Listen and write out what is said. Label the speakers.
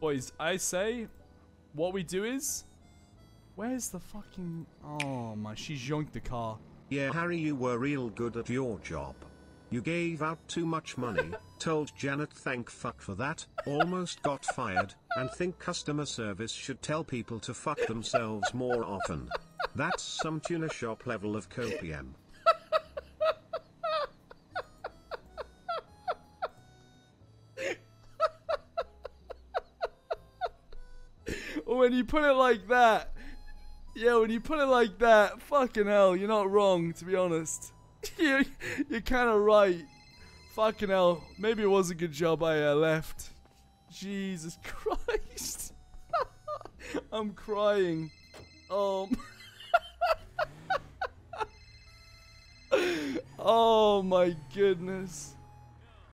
Speaker 1: Boys, I say, what we do is, where's the fucking? Oh my, she yoinked the car.
Speaker 2: Yeah, Harry, you were real good at your job. You gave out too much money, told Janet thank fuck for that, almost got fired, and think customer service should tell people to fuck themselves more often. That's some tuna shop level of copium.
Speaker 1: When you put it like that, yeah, when you put it like that, fucking hell, you're not wrong, to be honest. you're you're kind of right. Fucking hell, maybe it was a good job I uh, left. Jesus Christ. I'm crying. Um. oh my goodness.